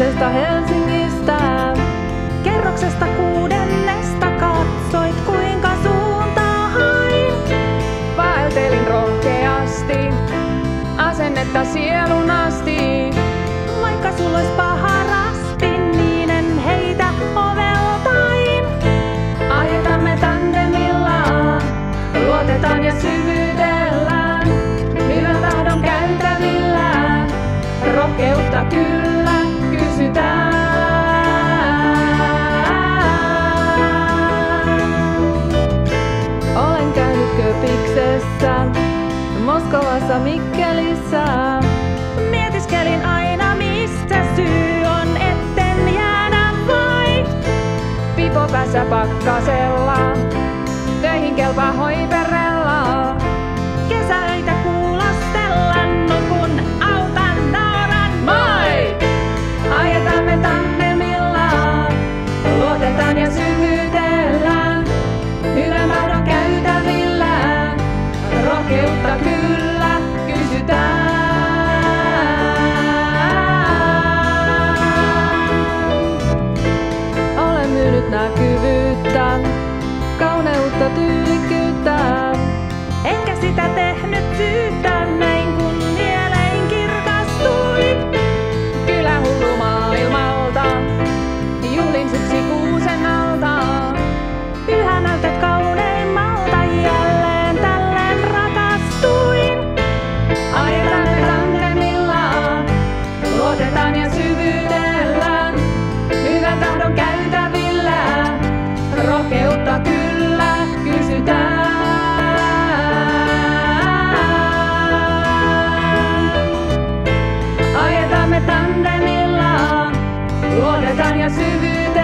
Kopuksesta Helsingistä, kerroksesta kuudennesta katsoit kuinka suuntaa hain. Vaeltelin rohkeasti, asennetta sielun asti. Vaikka sulla paha Moskovassa, Mikkelissä. Mietiskelin aina mistä syy on, etten jäädä vai. Pipo päässä pakkasella, tyylikkyyttä. Enkä sitä tehnyt syyttä, Pra se vida